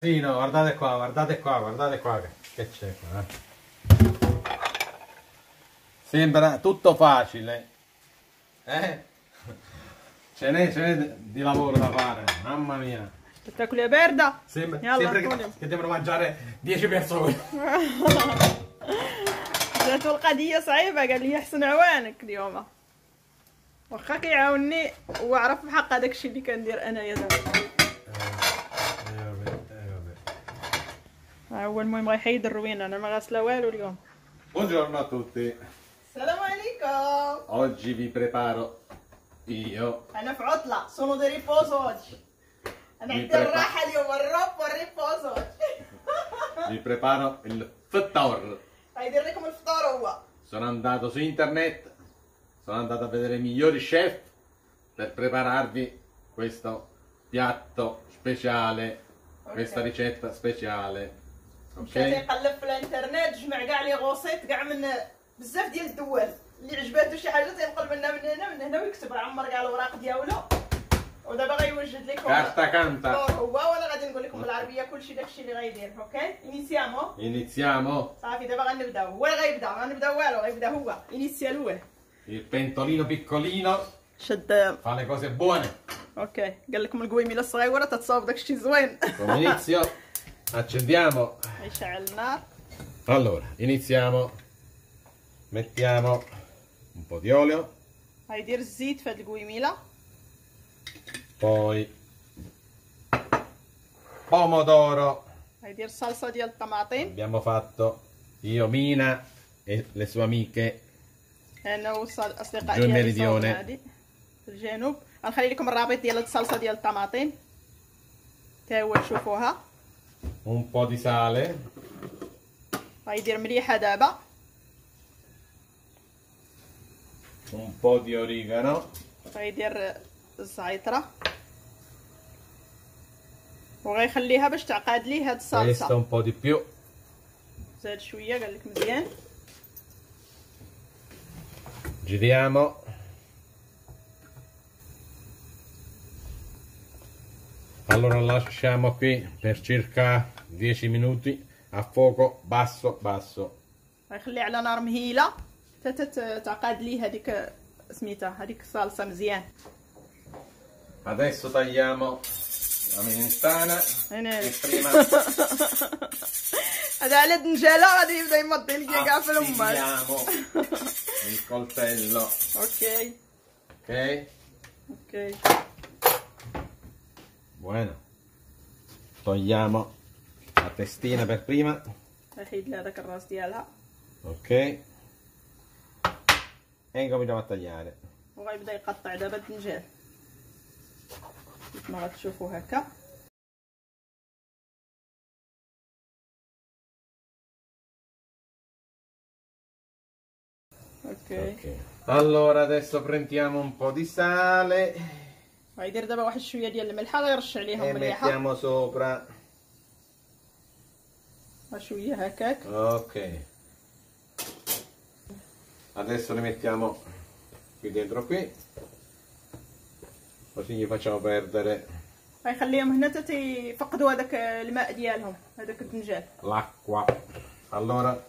Sì, no, guardate qua, guardate qua, guardate qua che, che c'è qua. eh. Sembra tutto facile. Eh? Ce n'è, ce n'è di lavoro da fare, mamma mia. تاكل يا بارده Sembra, يلا sembra كلي. che, che devono mangiare 10 persone. جاته القضيه صعيبه قال لي احسن عوانك اليوم واخا كيعاوني وعرف بحق هذاك الشيء اللي كندير انايا دابا هو المهم غيحيد الروينه انا ما غاسله والو اليوم Buongiorno a tutti. السلام عليكم Oggi vi preparo io انا في عطله سونو دي ريبوزو انا عندي Mi prepara- الراحه اليوم الروب والريبوزو vi preparo il fettor. غيدير لكم الفطور هو Sono andato su internet, sono andato a vedere i migliori chef per prepararvi questo piatto speciale, questa ricetta speciale. مشى Ok? تيقلب في الانترنت جمع كاع لي غوسيط كاع من بزاف ديال الدول. اللي عجباتو شي حاجة تينقل منها من هنا من هنا ويكتب عمر كاع الاوراق ديالو ودابا غيوجد لكم canta. الفطور هو وأنا غادي نقول لكم بالعربية كلشي داكشي اللي غيدير أوكي؟ انيسيامو Iniziamo صافي دابا غنبدأو. هو اللي غيبدأ؟ ما غنبدأ والو غيبدأ هو. انيسيال هو. Il pentolino piccolino, شد. Fa le cose buone. أوكي. قال لكم القويميله الصغيرة تتصاوب داكشي زوين. Inizio, accendiamo. يشعل النار Allora, iniziamo. Mettiamo un po' di olio, غيدير الزيت في هاد القويميله poi pomodoro. غيدير الصلصه ديال الطماطم Abbiamo fatto io, Mina e le sue amiche انا والاصدقاء جو ديالي ميريديوني. صاوبين هادي في الجنوب غنخلي لكم الرابط ديال هاد الصلصه ديال الطماطم تا هو تشوفوها un po' di sale, غيدير مليحه دابا un po' di origano, غيدير الزعتره وغيخليها باش تعقاد ليه هاد الصلصه un po' di più, زاد شوية قال لك مزيان giriamo. Allora lasciamo qui per circa 10 minuti a fuoco basso basso. غيخليه على نار مهيله حتى تت- تعقاد ليه هذيك سميتها هذيك الصلصه مزيان Adesso tagliamo la melanzana هنا e prima هذا على الدنجاله غادي يبدا يمضي لك كاع في الامال affidiamo il coltello, اوكي ok? اوكي Buono. Togliamo la testina per prima, غيحيد لها هذاك الراس ديالها ok? E incominciamo a tagliare. وغيبدا يقطع دابا الدنجال كيف ما غتشوفوا هكا اوكي Ok. Allora adesso prendiamo un po' di sale غيدير دابا واحد شوية ديال الملحة غيرش عليهم e مليحة mettiamo sopra. شوية هكاك Ok. Adesso li mettiamo qui dentro qui. Così gli facciamo perdere غيخليهم هنا حتى تيفقدوا هذاك الماء ديالهم هذاك الدنجال l'acqua. Allora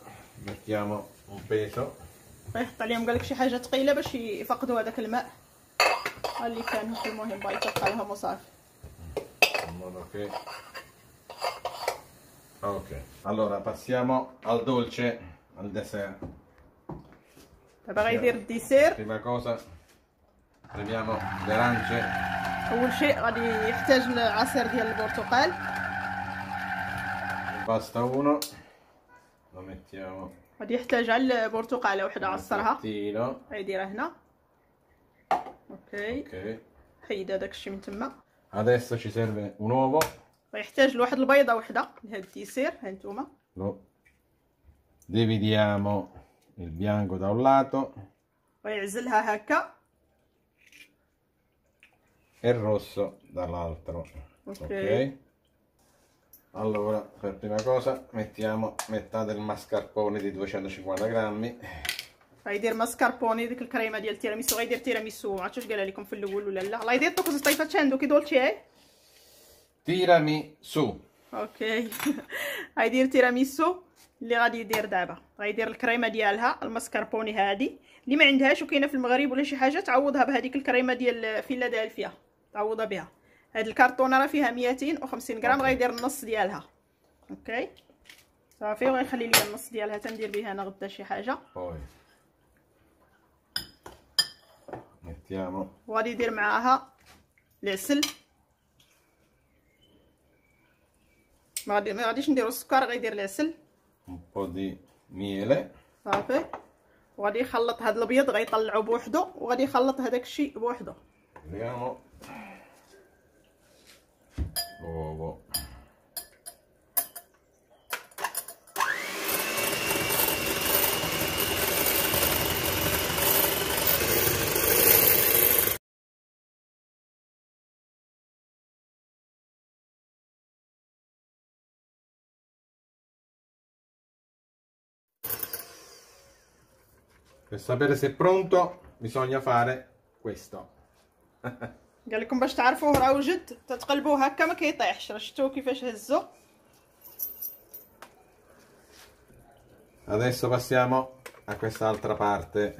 mettiamo un peso. غيحط عليهم قالك شي حاجة ثقيلة باش يفقدوا هذاك الماء ها اللي كان هو المهم باغي تبقى لهم وصافي in modo che. Ok. Allora passiamo al dolce al dessert. دابا غيدير الديسير prima cosa prendiamo le arance. اول شيء غادي يحتاج العصير ديال البرتقال basta uno. Lo mettiamo. غادي يحتاج على البرتقاله وحده عصرها pettino. غيديرها هنا اوكي ok حيد هذاك الشيء من تما adesso ci serve un uovo غيحتاج لواحد البيضه وحده لهاد الديسير ها نتوما lo dividiamo il bianco da un lato غيعزلها هكا e il rosso dall'altro Ok. ok allora per prima cosa mettiamo metà del mascarpone di 250 grammi غيدير ماسكاربوني ديك الكريمه ديال التيراميسو غيدير تيراميسو ما عرفتش واش قالها لكم في الأول ولا لا الله يدير طوكو ستايفا تشاندو كي دولتشي su أوكي غيدير تيراميسو اللي غادي يدير دابا غيدير الكريمه ديالها المسكربوني هادي اللي ما عندهاش وكاينه في المغرب ولا شي حاجة تعوضها بهذيك الكريمه ديال فيلادلفيا تعوضها بها هاد الكرتونه راه فيها 250 غرام غيدير النص ديالها أوكي صافي وغيخلي لي النص ديالها تندير بها أنا غدا شي حاجة وغادي يدير معاها العسل ما غادي ما غاديش نديرو السكر غيدير العسل di miele صافي. وغادي يخلط هاد الابيض غيطلعو بوحدو وغادي يخلط هداك الشيء بوحدو. l'uovo Per sapere se è pronto bisogna fare questo. قال لكم باش تعرفوه راه وجد تتقلبوه هكا ما كيطيحش راه شفتوا كيفاش هزو Adesso passiamo a quest'altra parte.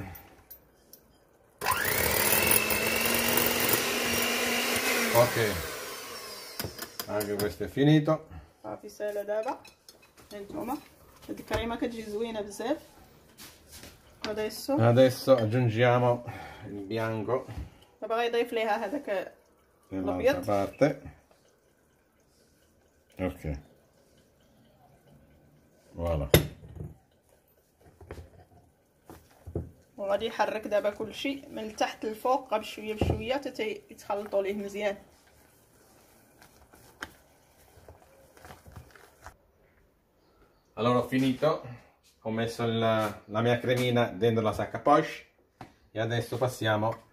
Ok, anche questo è finito. صافي ساهله دابا هانتوما هاد الكريمه كتجي زوينه بزاف يسو Adesso aggiungiamo il bianco دابا غيضيف ليها هذاك nell'altra L'abbiate? parte. Ok. Voilà. وغادي يحرك دابا كلشي من التحت للفوق بشويه بشوية حتى يتخلطوا ليه مزيان Allora ho finito, ho messo la, la mia cremina dentro la sacca poche e adesso passiamo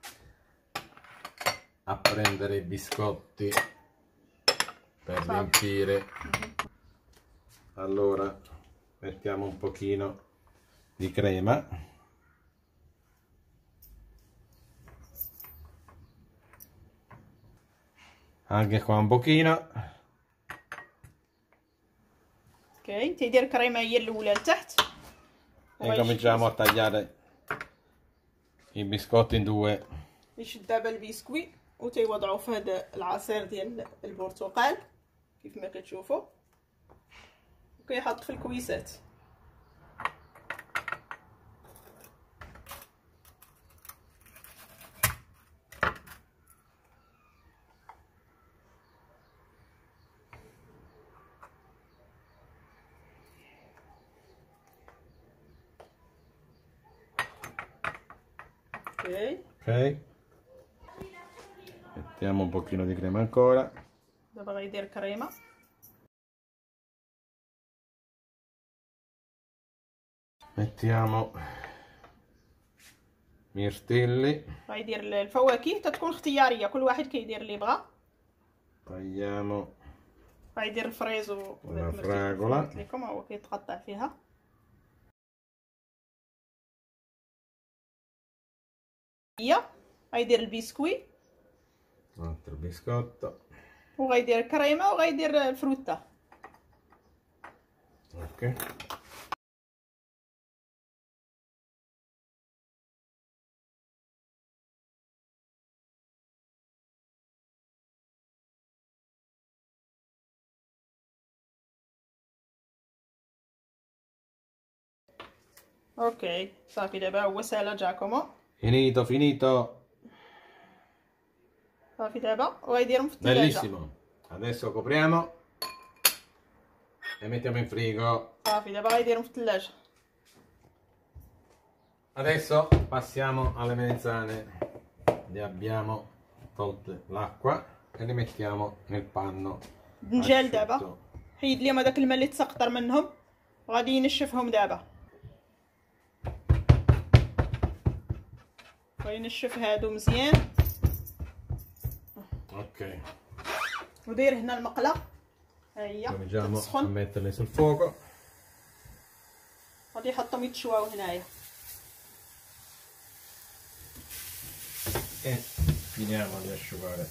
a prendere i biscotti per Fa. riempire. Allora mettiamo un pochino di crema. Anche qua un pochino. اوكي تيدير الكريمه هي الاولى لتحت E cominciamo a tagliare i biscotti in due. يشد دابا البسكوي وتيوضعوا في هذا العصير ديال البرتقال كيف ما كتشوفوا وكيحط في الكويسات أوكي Ok. Mettiamo un pochino di crema ancora. دابا غيدير كريمه Mettiamo mirtilli. غيدير الفواكه تتكون اختياريه كل واحد كيدير اللي بغا Tagliamo غيدير الفريز و ولا فراغولا. قلت لكم هو كيتقطع فيها Io. Vuoi dire il biscuit? Un altro biscotto. O vuoi dire crema o vuoi dire frutta? Ok. Ok, sapete, beh, questa Giacomo. Finito, finito. صافي دابا وغيديرهم في الثلاجه Bellissimo. Adesso copriamo e mettiamo in frigo. صافي دابا غيديرهم في الثلاجه Adesso passiamo alle melanzane. Le abbiamo tolte l'acqua e le mettiamo nel panno. الدنجال asciutto. دابا حيد ليهم هذاك الماء اللي تسقطر منهم وغادي ينشفهم دابا غينشف هادو مزيان. أوكي. ودير هنا المقلة. ها هي. تسخن. ميطليس الفوق. غادي يحطهم يتشواو هنايا. بنعمة ديال الشوكولاتة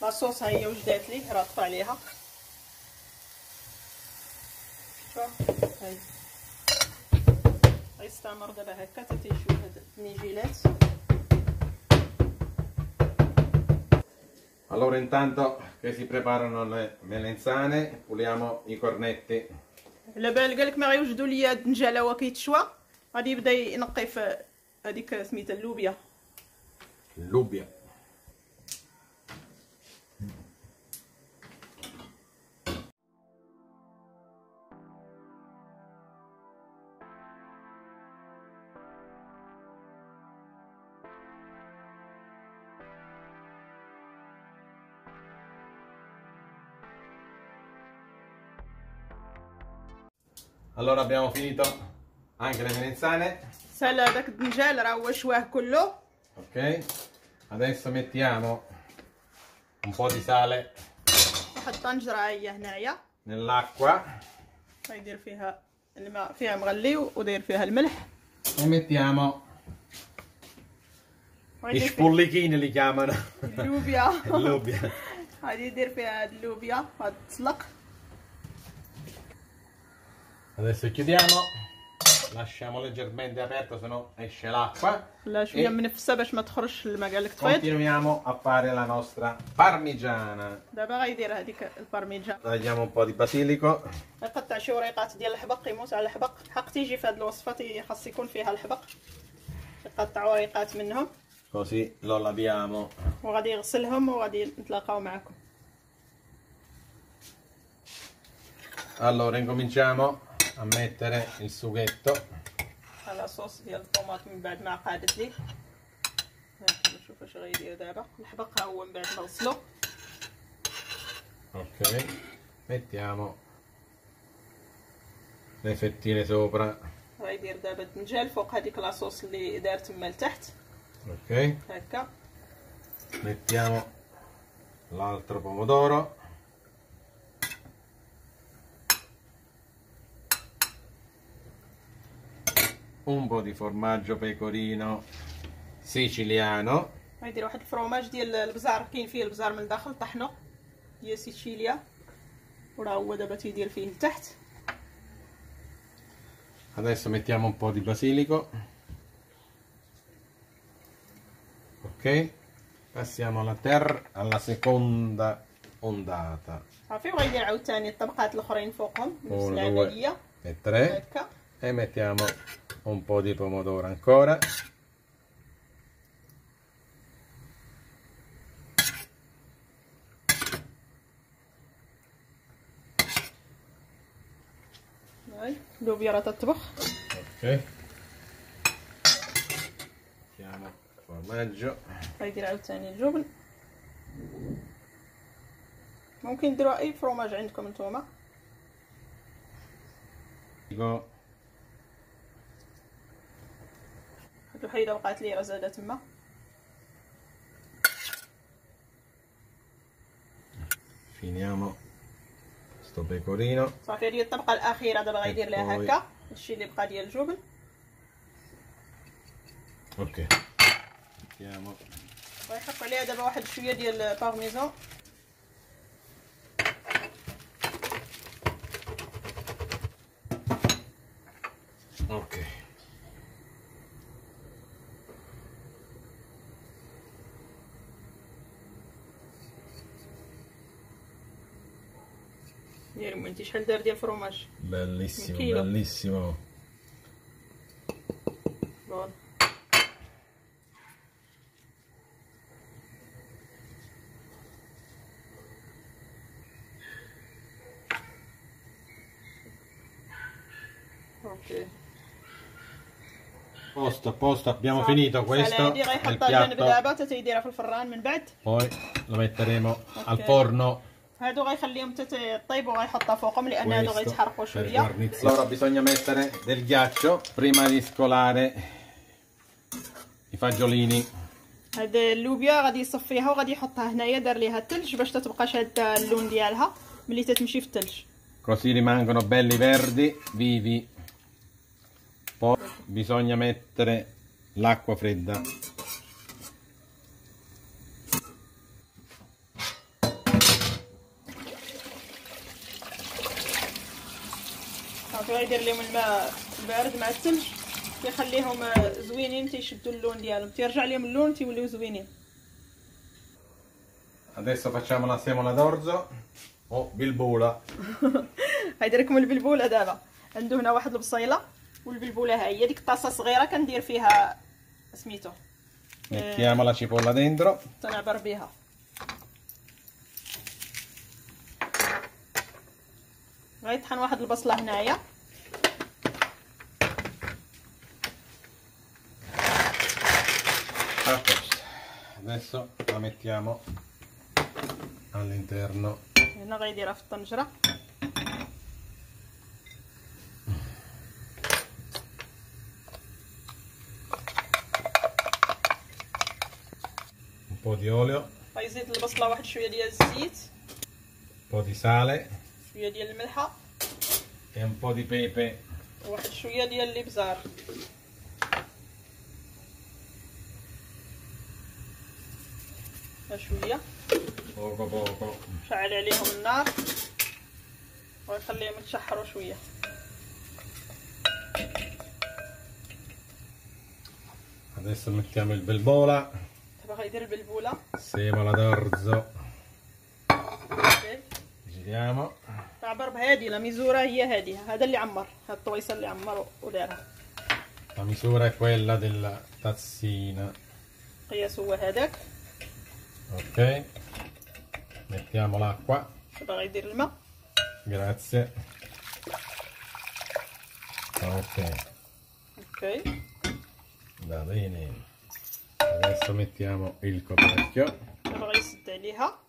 لاصوص ها هي وجدات لي راه طفى عليها. شوف. هاي. غيستمر دابا هكا حتى تيشوف هاد النيجيلات Allora intanto che si preparano le melenzane, puliamo i cornetti. على بال قالك ما غيوجدوا ليا هاد الدنجاله وهو كيتشوى غادي يبدا ينقي في هذيك سميتها اللوبيا Lubbia. Allora abbiamo finito anche le melenzane. سال هذاك الدنجال راه هو شواه كله Ok, adesso mettiamo un po' di sale واحد الطنجره هي هنايا nell'acqua غيدير فيها الماء فيها مغلي وداير فيها الملح e mettiamo i وغيدير فيها spollichini li chiamano اللوبيا Lubbia. غادي يدير فيها هاد اللوبيا هاد التسلق Adesso chiudiamo, lasciamo leggermente aperto se no esce l'acqua. E continuiamo a fare la nostra parmigiana. Tagliamo un po' di basilico. غيقطع شي وريقات ديال الحبق يموت على الحبق الحق تيجي في هاد الوصفه خاص يكون فيها الحبق يقطع وريقات منهم Così lo laviamo. وغادي يغسلهم وغادي نتلاقاو معكم Allora incominciamo. a mettere il sughetto. على صوص ديال الطوماط من بعد ما قادت لي هاك نشوف اش غيدير دابا الحبق ها هو من بعد نغسلو Ok, mettiamo le fettine sopra. غيدير دابا الدنجال فوق هذيك لاصوص اللي دار تما لتحت Ok, هكا mettiamo l'altro pomodoro. Un po' di formaggio pecorino siciliano. غيدير واحد الفروماج ديال البزار كاين فيه البزار من الداخل طحنو ديال سيتشيليا وراه هو دابا تيدير فيه لتحت Adesso mettiamo un po' di basilico. Ok, passiamo alla terra alla seconda ondata. صافي وغيدير عاوتاني الطبقات الاخرين فوقهم نفس العملية due e tre. هكا E mettiamo un po' di pomodoro ancora. هاي اللوبيا راه تطبخ Ok. Mettiamo formaggio. غيدير عاوتاني الجبن ممكن ديروا اي فروماج عندكم نتوما وحيده وقعت لي رزاده تما. في نعمه ستوبيكورينا صافي هذه الطبقة الأخيرة دابا غيدير لها هكا. الشيء اللي بقى ديال الجبن. أوكي نعمه غنحط عليها دابا واحد شوية ديال بارميزون أوكي ديال مو انت شحال دار ديال الفروماج Bellissimo, Chilo. bellissimo. بون اوكي Posto, a posto, abbiamo صافي. finito questo. سالادي è il غيحطها جنب piatto. دابا حتى تيديرها في الفران من بعد Poi lo metteremo al Ok. forno. هادو غيخليهم حتى يطيبوا وغيحطها فوقهم لأن هادو غيتحرقوا شوية. Allora bisogna mettere del ghiaccio prima di scolare i fagiolini. هاد اللوبيا غادي يصفيها وغادي يحطها هنايا دار ليها الثلج باش تتبقى شاده اللون ديالها ملي تتمشي في الثلج Così rimangono belli verdi, vivi. Poi bisogna mettere l'acqua fredda. غيدير لهم الماء البارد مع الثلج كيخليهم زوينين تيشدوا اللون ديالهم تيرجع لهم اللون تيوليو زوينين. Adesso facciamo la semola d'orzo. O bilbula. غيدير لكم البلبوله دابا عنده هنا واحد البصيله والبلبوله ها هي ديك الطاسه صغيره كندير فيها سميتو Mettiamo la cipolla dentro. تنعبر بها غيطحن واحد البصله هنايا A posto. Adesso la mettiamo all'interno. هنا غيديرها في الطنجره Un po' di olio, غيزيد البصله واحد شويه ديال الزيت un po' di sale شويه ديال الملحه e un po' di pepe. وواحد شويه ديال الابزار شوية. شعل عليهم النار. ويخليهم يتشحروا شوية. Adesso mettiamo il belbola, دابا غيدير البلبولة؟ Semola d'orzo. أوكي. Giriamo. تعبر بهادي لا ميزورة هي هادي. هذا اللي عمر. هاد الطويصه اللي عمر ودارها. La misura è quella della tazzina. قياس هو هذاك. Ok. Mettiamo l'acqua. دابا غيدير الماء Grazie. Ok, اوكي va bene. Adesso mettiamo il coperchio. دابا غيسد عليها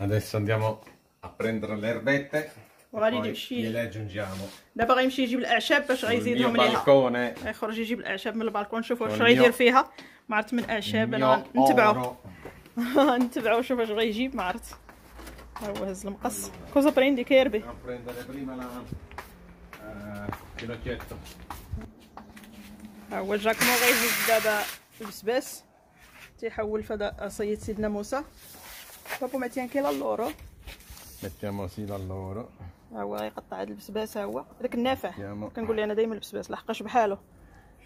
Adesso andiamo a prendere le erbette. وغادي Poi يمشي gliele aggiungiamo. دابا غيمشي يجيب الاعشاب باش Sul mio غيزيدهم ليها balcone. غيخرج يجيب الاعشاب من البالكون شوفوا واش Sul غيدير mio- فيها ما عرفت من اعشاب أنا نتبعو. نتبعو شوف واش غيجيب ما عرفت ها هو هز المقص. كوزا بريندي كيربي finocchietto. ها هو جاكمو غيهز دابا البسباس. تيحول فدا عصية سيدنا موسى. بابو ما تيانكيلا اللورو Mettiamo sì dall'oro. ها هو غيقطع هاد البسباس ها هو. هذاك النافع. كنقول لي أنا دايما البسباس لحقاش بحالو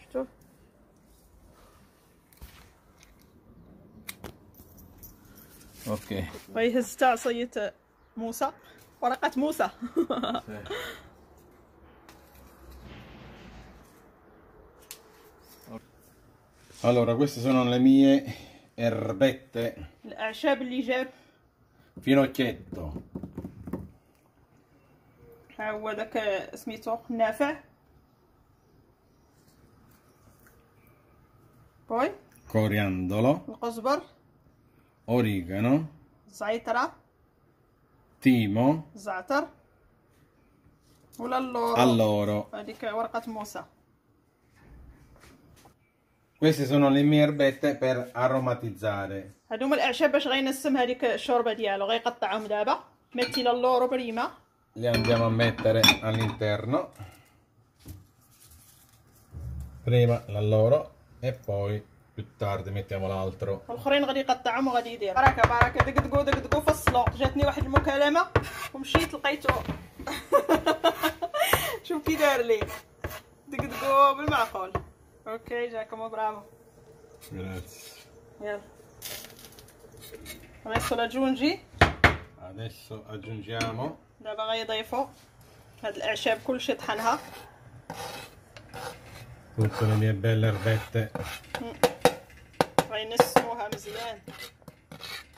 شفتو؟ Ok. غيهز حتى عصية موسى ورقة موسى Allora, queste sono le mie erbette الاعشاب اللي جاب finocchietto. ها هو داك سميتو النافع بوي coriandolo, القزبر origano, الزعترة timo, الزعتر ولا اللورو alloro. هذيك ورقة موسى Queste sono le mie erbette per aromatizzare. هادو هما الاعشاب باش غينسم هذيك الشوربه ديالو غيقطعهم دابا ميتي لورو بريما Le andiamo a mettere all'interno. Prima l'alloro e poi più tardi mettiamo l'altro. والاخرين غادي يقطعهم وغادي يدير. بركه بركه دقدقو دقدقو في السلوق جاتني واحد المكالمة ومشيت لقيتو. شوف كي دار لي. دقدقو بالمعقول. أوكي جاكم. برافو. Grazie. يلا. غيسو الجونجي Adesso aggiungiamo. دابا غيضيفو هاد الأعشاب كلشي طحنها. Tutte le mie belle erbette. غينسموها مزيان.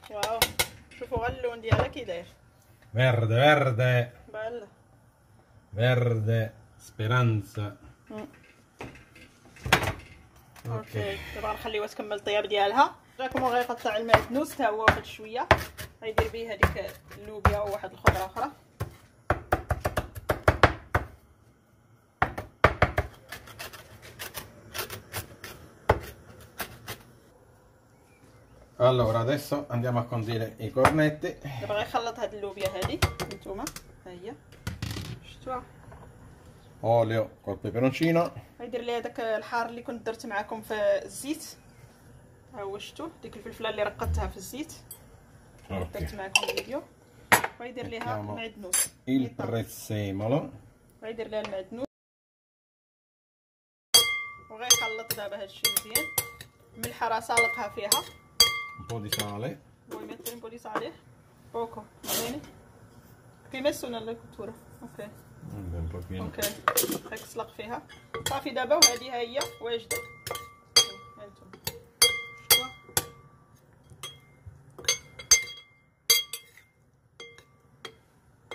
واو. شوفوا غير اللون ديالها كي داير Verde, verde, بال verde, speranza. أوكي. دابا نخليوها تكمل الطياب ديالها. جاكم غيقطع المعدنوس حتى هو واحد شوية. غيدير به هذيك اللوبيا وواحد الخضرة أخرى. Allora, adesso andiamo a condire i cornetti. دابا غيخلط هاد اللوبيا هادي نتوما ها هي شفتوها col peperoncino. غيدير لي هذاك الحار اللي كنت درت معكم في الزيت ها هو شفتو ديك الفلفله اللي رقدتها في الزيت درت Ok. معكم الفيديو ويدير ليها المعدنوس il prezzemolo. ويدير ليها المعدنوس وغيخلط دابا هادشي مزيان ملحه راه سالقها فيها un po' di sale ويمثل بوليس عليه بوكو عطيني كيمسونا الكتوره اوكي un pochino اوكي هاك سلق فيها صافي دابا وهذه هي واجده هانتوما شكوا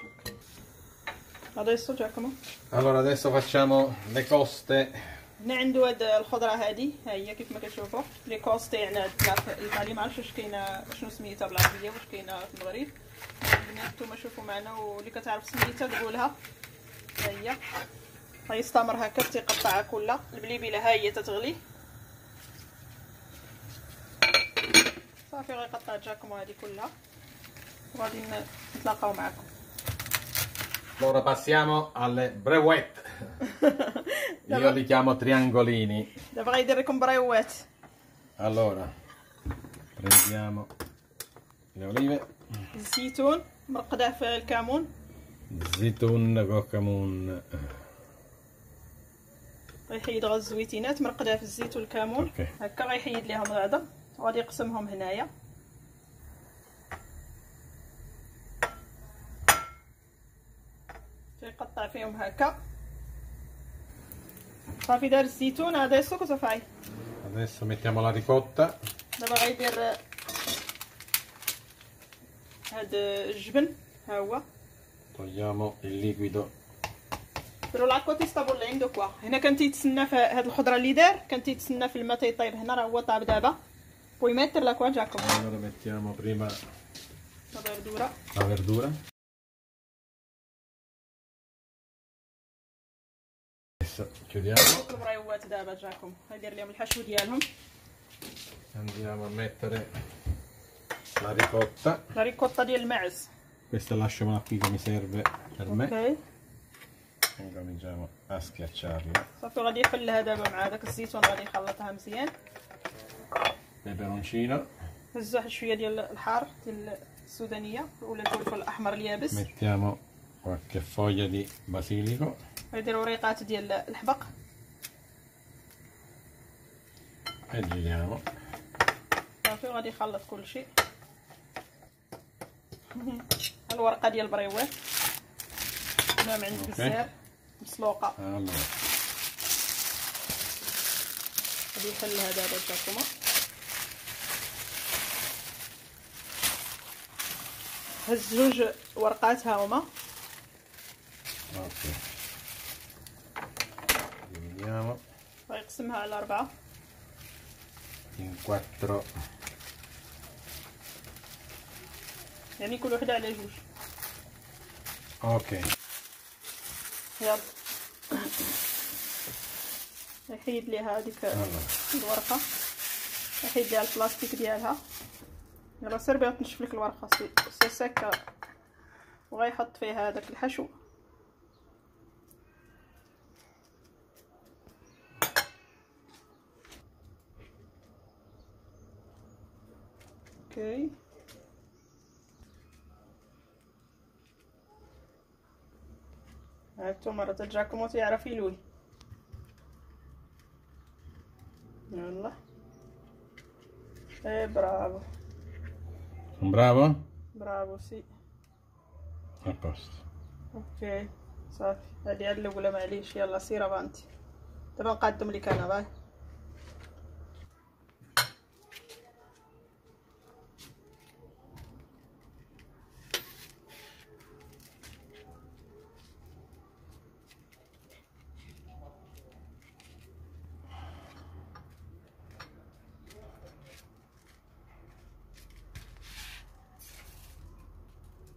اوكي adesso Giacomo allora adesso facciamo le coste هنا عنده هاد الخضرة هادي؟ ها هي كيف ما كتشوفوا. لي كوستي عناد الايطالي ما عرفتش كاينة شنو سميتها بالعربية؟ واش كاينة في المغرب؟ البنات نتوما شوفوا معنا واللي كتعرف سميتها تقولها. ها هي. غيستمر هكا تيقطعها كلها. البليبيله ها هي تتغلي. صافي غيقطع جاكم هذه كلها. وغادي نتلاقاو معكم. Allora passiamo alle brewette io li chiamo triangolini. دابا غيدير لكم بريوات allora prendiamo le olive. الزيتون مرقده في الكمون زيتون كوكامون غيحيد غا الزويتينات مرقده في الزيت والكمون هكا غيحيد ليهم العظم وغادي يقسمهم هنايا يقطع فيهم هكا صافي دار الزيتون هذا السوق صافي adesso mettiamo la ricotta دابا غيدير هاد الجبن ها هو togliamo il liquido pero la côté sta bollendo qua هنا كان تيتسنى في هاد الخضره اللي دار كان تيتسنى في الماء تيطيب هنا راه هو طاب دابا puoi metterla qua Giacomo allora mettiamo prima la verdura la verdura adesso chiudiamo البريوات دابا جاكم غيدير لهم الحشو ديالهم andiamo a mettere la ricotta لا ريكوتا ديال الماعز questa lasciamola qui che mi serve per me اوكي e cominciamo a schiacciarla صافي غادي يحلها دابا مع داك الزيتون غادي يخلطها مزيان peperoncino هز واحد شويه ديال الحار ديال السودانيه ولا الفلفل الاحمر اليابس mettiamo qualche foglia di basilico غندير وريقات ديال الحبق. هادي هو صافي غادي يخلط كلشي الورقة ديال البريوات هنا نعم، عند بزاف مسلوقة. آه، غادي نحلها دابا الجاكوما هز جوج ورقات ها هما. أوكي. Ok dividiamo غيقسمها على in quattro. يعني كل وحدة على جوج ok. يلا يحيد ليها هذيك الورقة يحيد ليها البلاستيك ديالها يلا سير بغيت نشوف لك الورقة سي سكة وغيحط فيها هذاك الحشو أوكي هاكتو مرة تجاكم وتعرف يلوي يلا إيه برافو bravo برافو سي posto أوكي صافي هادي هاد الاولى معليش يلا سير افانتي دابا نقدم لك أنا باي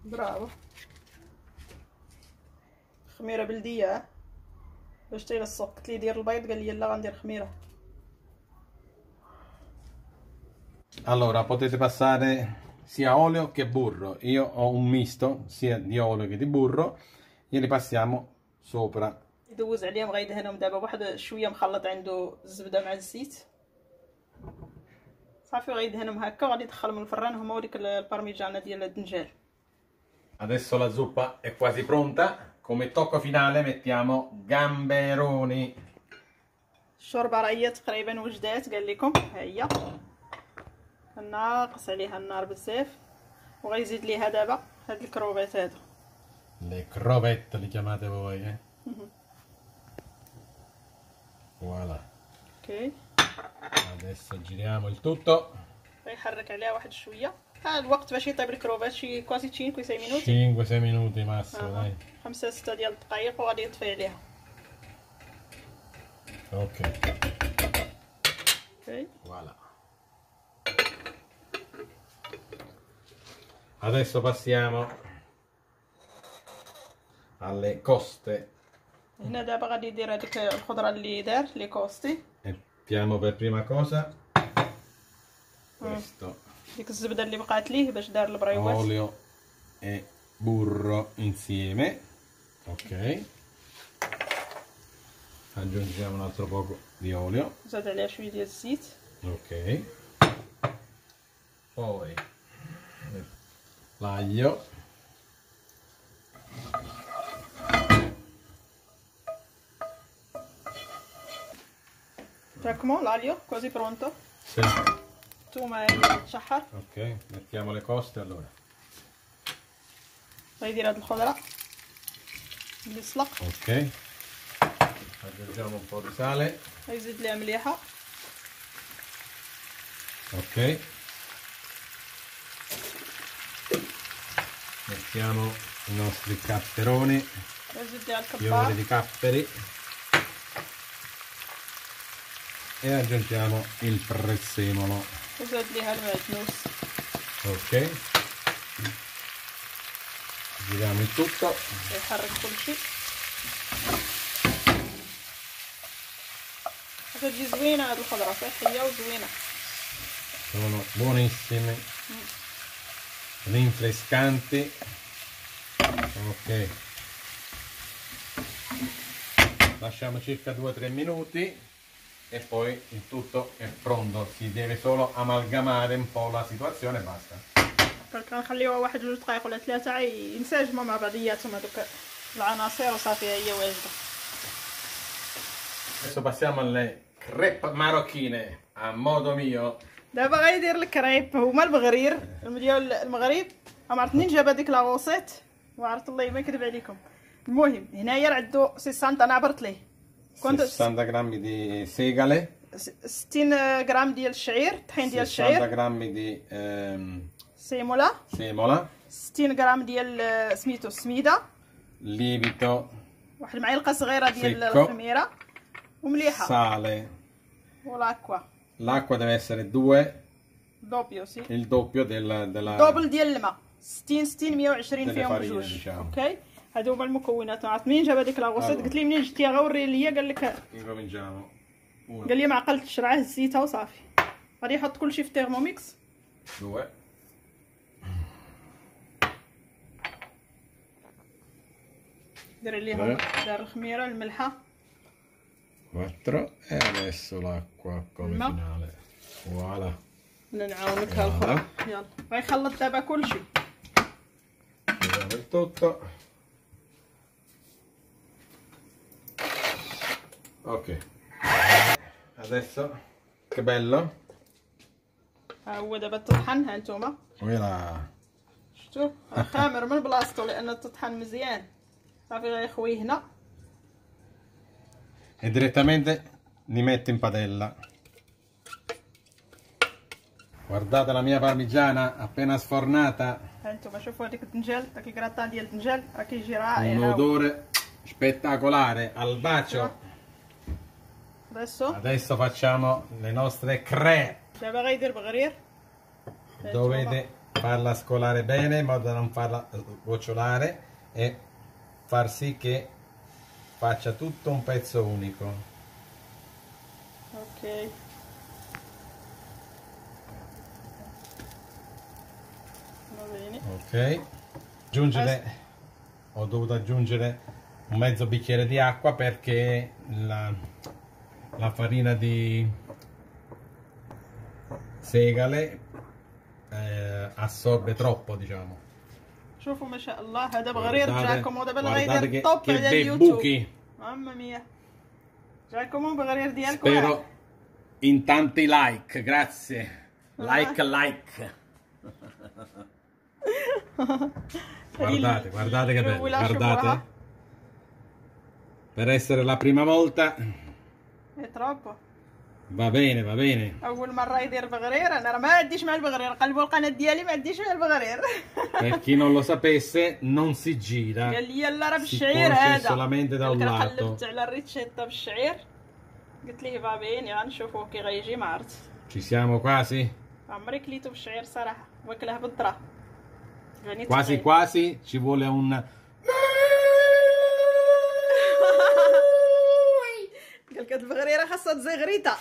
برافو خميرة بلدية؟ باش تيلصق قلت لي دير البيض قال لي لا غندير خميرة. Allora potete passare sia olio che burro. Io ho un misto sia di olio che di burro. Glieli passiamo sopra. يدوز عليهم غيدهنهم دابا واحد شوية مخلط عنده الزبده مع الزيت صافي غيدهنهم هكا وغادي يدخلهم الفران هما وديك البارميجانا ديال الدنجال Adesso la zuppa è quasi pronta. Come tocco finale mettiamo gamberoni. الشوربة راه هي تقريبا وجدات قال لكم ها هي ناقص عليها النار بزاف وغيزيد ليها دابا هاد الكروبات هادو Le crovette li chiamate voi, eh? Voilà. اوكي Adesso giriamo il tutto. غيحرك عليها واحد شويه ها الوقت باش يطيب الكروبات شي كواسي 5 6 مينوت 5-6 minuti massimo, أها. dai. خمسة ستة ديال الدقائق وغادي يطفي عليها Ok, اوكي voilà. Adesso passiamo alle coste. هنا دابا غادي يدير هذيك الخضره اللي دار لي كوستي Mettiamo per prima cosa questo ديك الزبده اللي بقات ليه باش دار البريوات olio e burro insieme. Ok. Aggiungiamo un altro poco di olio. زاد عليها شويه ديال الزيت Ok. Poi l'aglio. تراكمون l'alio quasi pronto Sì. الثومه هي تشحر Ok, mettiamo le coste allora. غيدير هاد الخضره اللي سلق Ok. Aggiungiamo un po' di sale. غيزيد ليها مليحه Ok. Mettiamo i nostri capperoni, غيزيد ليها fiori الكبار di capperi. E aggiungiamo il prezzemolo. وزاد ليها المعدنوس Ok. Giriamo il tutto. يحرك كل شيء غتجي زوينه هاد الخضره صحيه وزوينه Sono buonissime. Rinfrescanti. Ok. Lasciamo circa 2-3 minuti E poi il tutto è pronto. Si deve solo amalgamare un po' la situazione e basta. كنخليوها واحد جوج دقائق ولا ثلاثة ينسجموا مع بعضياتهم هذوك العناصر وصافي هي واجده Adesso passiamo alle crepe marocchine a modo mio. دابا غيدير الكريب هما المغرير ديال المغرب ما عرفت منين جاب هذيك لاغوسيت وعرفت الله ما نكذب عليكم المهم هنايا عندو 60 أنا عبرت ليه كنت 60 grammi di segale, س- 60 غرام ديال الشعير طحين ديال 60 الشعير grammi di ehm, سيمولا semola, 60 غرام ديال آه، سميتو السميده lievito, واحد المعلقه صغيره ديال Secco. الخميره ومليحه sale. ولا اكوا L'acqua deve essere 2, دوبيو سي il doppio del- della... دوبل ديال الماء 60 60 120 ديال فيهم الفرينة بجوج إن شاء الله. اوكي هادو هما المكونات. ما عرفت منين جاب هذيك لاغوسيت أيوة. قلت لي منين جبتيها غير وري ليا قال لك قال لي ما عقلتش راه هزيتها وصافي. غادي يحط كلشي في تيرموميكس. due, دير ليهم إيه. دار الخميرة الملحة. quattro e adesso l'acqua come Ma- finale. Voilà. نعاونك يلا. هالخضر يلا. غيخلط دابا كلشي. Tutto. Ok. Adesso che bello. ها هو دابا تطحن ها نتوما Quella شفتوا راه خامر من بلاصتو لان تطحن مزيان صافي غيخويه هنا e direttamente li metto in padella. Guardate la mia parmigiana appena sfornata, ها نتوما شوفوا هذيك الدنجال داك الكراتان ديال الدنجال راه كيجي un رائع odore spettacolare al bacio. Adesso? Adesso facciamo le nostre crepe. Dovete farla scolare bene in modo da non farla eh, gocciolare e far sì che faccia tutto un pezzo unico. Ok. Va bene. Ok. Aggiungere, ho dovuto aggiungere un mezzo bicchiere di acqua perché la la farina di segale eh, assorbe troppo, diciamo. شوفوا ما شاء الله هذا بغرير Guardate- جاكم ودابا اللي guardate غيدير che- الطوب che على bei اليوتيوب buchi. ماما ميا جاكم بغرير ديالكم Spero in tanti like, grazie. Like, like. Guardate, guardate che bello, vi lascio guardate. qua. Per essere la prima volta إيه تروبو va bene, va bene. اول مره يدير بغرير انا راه ما عنديش مع البغرير قلبوا القناه ديالي ما عنديش مع البغرير Per chi non lo sapesse, non si gira. قال لي لا راه Si بالشعير cuoce هذا solamente da un قلت له lato. قلبت على الريتشيتا بالشعير قلت ليه بابين غنشوفوا كي غيجي ما عرفت Ci siamo quasi? عمري كليتو بالشعير صراحه واكله بالذره يعني Quasi تخيل. quasi ci vuole un... قال لك هاد البغريره خاصها تزغريتا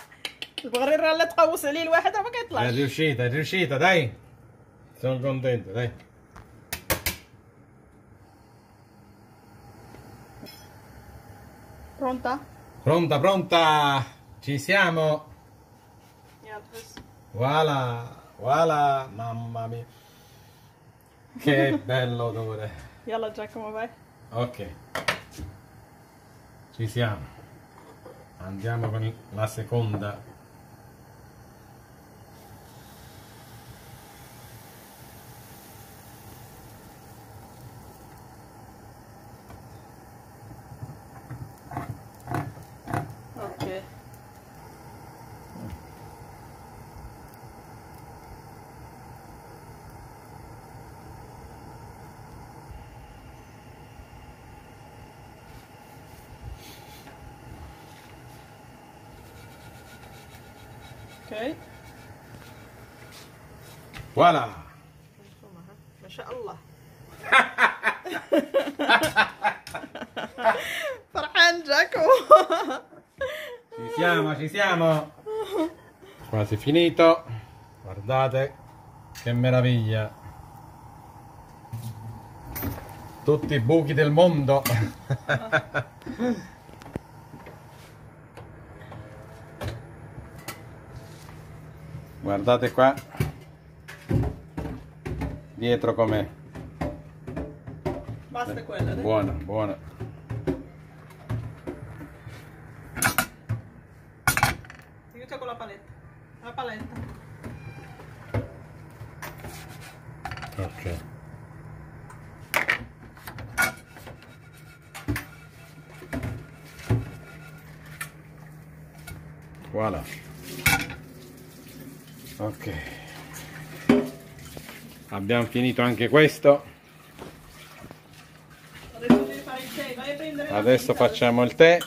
البغريره لا تقوس عليه الواحد راه ما È كيطلعش riuscita, è riuscita, dai. Sono contento, dai. برونتا Pronta, pronta. Ci siamo. يلا بس Voilà, voilà, mamma mia. Che bello odore. يلا جاكم باي Ok. Ci siamo. Andiamo con la seconda. اوكي Voilà. ما شاء الله فرحان جاكو Ci siamo, ci siamo. Quasi finito. Guardate che meraviglia. Tutti i buchi del mondo. Guardate qua. Dietro com'è. basta quella dai. Buona, buona. aiuta con la paletta la paletta Ok. Voilà. Ok. Abbiamo finito anche questo. adesso facciamo il tè.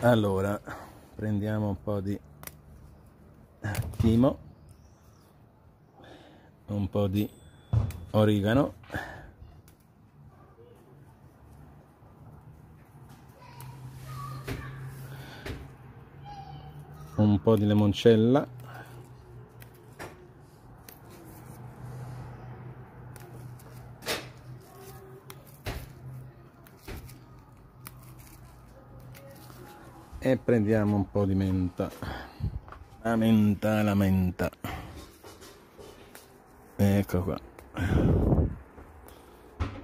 Allora, prendiamo un po' di timo, un po' di origano. Un po' di limoncella. E prendiamo un po' di menta. La menta la menta. Ecco qua.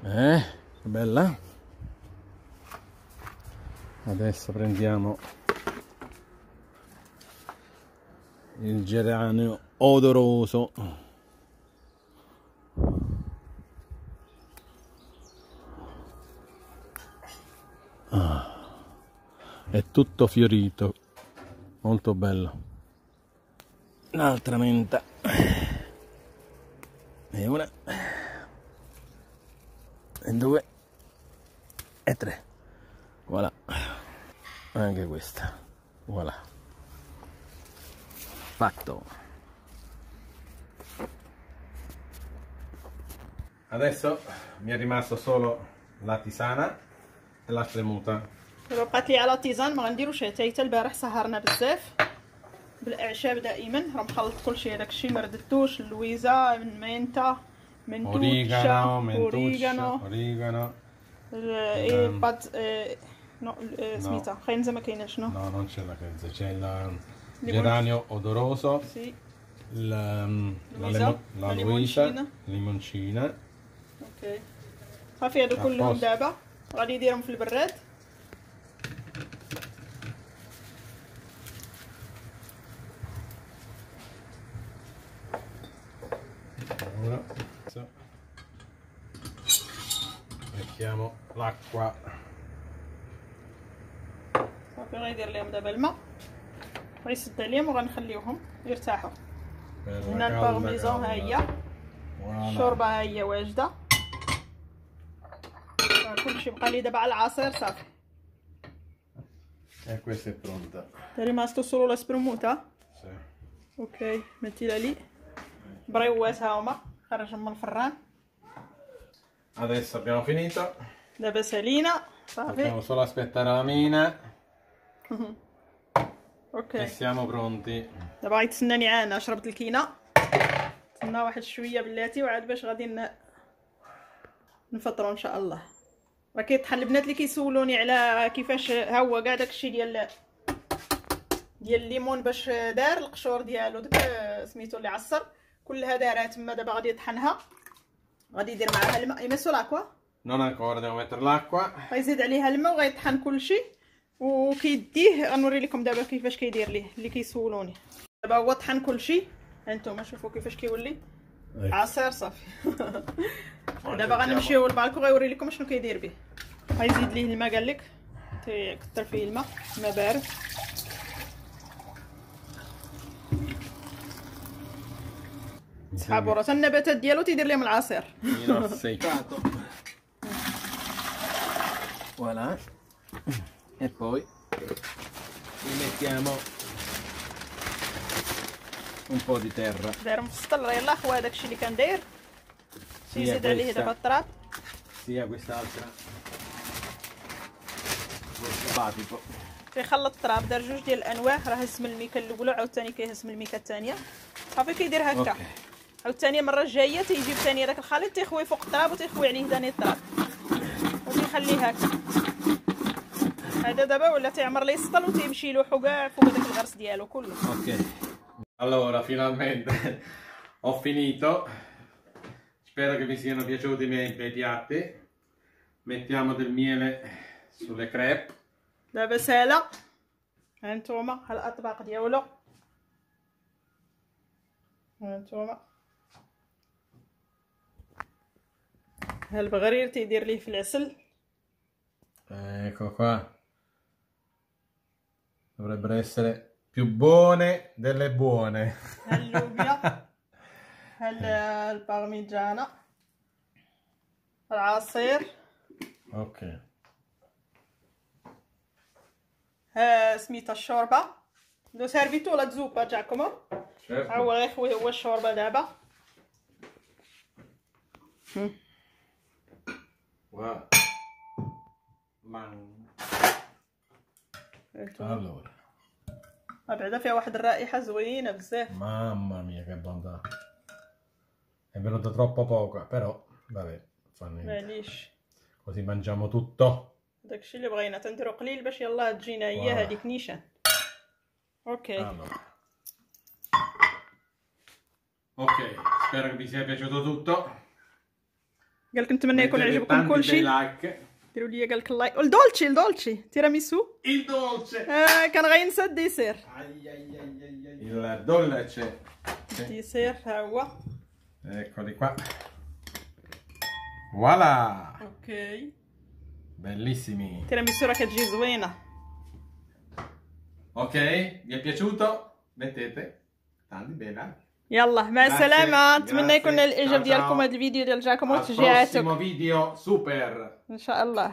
Eh bella. Adesso prendiamo il geranio odoroso è tutto fiorito. Molto bello. Un'altra menta. E una. E due. E tre. Voilà. Anche questa. Voilà. Fatto. Adesso mi è rimasto solo la tisana e la spremuta بقات لي على تيزان ما غنديروش حتى حتى البارح سهرنا بزاف. بالإعشاب دائما راه مخلط كلشي هذاك الشيء ما رددتوش اللويزه من مينتا من توتشا أوريغانو أوريغانو. اي نعم. بات إيه، نو إيه، نعم. سميتها. خاين زعما كاينة شنو؟ نو نون شي لا زعما. كاين جيرانيو أودوروسو. سي. لا لويزا. ليمونشينا أوكي. صافي هادو كلهم دابا. غادي نديرهم في البراد. غيدير لهم دابا الماء. غيسد عليهم وغنخليوهم يرتاحوا. هنا البارميزون ها. هي. الشوربه ها هي واجدة. كلشي بقى لي دابا على العصير صافي. E questa è pronta. È rimasto solo la spremuta sì. أوكي mettila lì. بريوات ها هما خرجهم من الفران adesso abbiamo finito. دابا سالينا صافي dobbiamo solo aspettare la mina. أوكي siamo pronti. دابا غيتسناني عانا شربت الكينه تسنى واحد شوية بلاتي وعاد باش غادي. نفطروا ان شاء الله راه كيطحن البنات اللي كيسولوني على كيفاش ها هو كاع داكشي ديال ديال الليمون باش دار القشور ديالو داك سميتو اللي عصر كلها دارها تما دابا غادي يطحنها غادي يدير معاها الماء يمسوا لاكوا ancora devo mettere l'acqua. غيزيد عليها الماء وغيطحن كلشي وكيديه غنوري لكم دابا كيفاش كيدير ليه اللي كيسولوني. دابا هو طحن كلشي هانتوما شوفوا كيفاش كيولي. عصير صافي. دابا غنمشيو لبالكو غيوري لكم شنو كيدير به غيزيد ليه الماء قال لك. تيكثر فيه الماء. الماء بارد. صحابو راه النباتات ديالو تيدير لهم العصير. Voilà. E poi? Gli mettiamo un po' di terra. داير مفصل راه يلاه خويا داكشي اللي كان داير تيزيد عليه. دابا التراب Sia quest'altra. تيخلط التراب دار جوج ديال الانواع راه هز من الميكا الاولى عاوتاني كيهز من الميكا الثانية صافي كيدير هكا عاوتاني المره الجايه تيجيب ثاني هذاك الخليط تيخوي فوق التراب وتيخوي عليه ثاني التراب وتيخليه هكا هذا دابا ولا تيعمر ليه السطل وتيمشي له كاع فوق هذاك الغرس ديالو كله Ok. Allora, finalmente ho finito. Spero che vi siano piaciuti i miei bei piatti. Mettiamo del miele sulle crepe. دابا ساله ها نتوما ها الاطباق ديالو ها نتوما ها البغرير تيدير ليه في العسل Ecco qua. Dovrebbero essere più buone delle buone. ها اللوبيا ها ال- البارميجانا العصير ok. ها سميتها الشوربه لو سيرفيتو لا زوبا جاكومو Certo. ها هو غيخوي هو الشوربه دابا Guarda. ما بعدا فيها واحد الرائحة زوينة بزاف. ماما ميا كي بوندا è venuta troppo poco però vabbè fa niente معليش. Così mangiamo داكشي اللي بغينا تنديرو قليل باش يلا تجينا هي هذيك نيشان. أوكي. أوكي spero che vi sia piaciuto قالك نتمنى يكون عجبكم كلشي Tiro lige kalkalai. Oh, il dolce, il dolce! Tirami su. Il dolce! Eh, kan rensa dessert. Il dolce. Dessert, agua. Eh, Eccoli qua. Voilà! Ok. Bellissimi. Tiramisù racchegisuena. Ok, vi è piaciuto? Mettete. Tanti bene. يلا مع السلامة نتمنى. يكون الاعجاب ديالكم. هذا الفيديو ديال جاكم Al وتشجيعاتك prossimo video super. إن شاء الله